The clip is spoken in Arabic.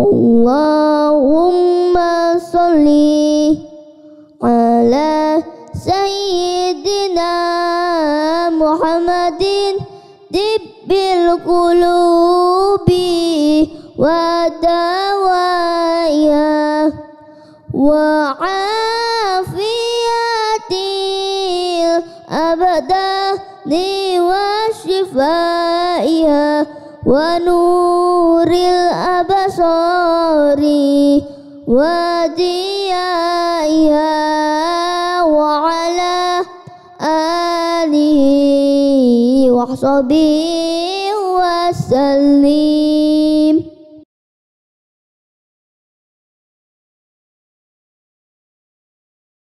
اللهم صل على سيدنا محمد طب القلوب ودوائها وعافية الأبدان وشفائها. ونور الأبصار وديائها وعلى آله وصحبه وسلم.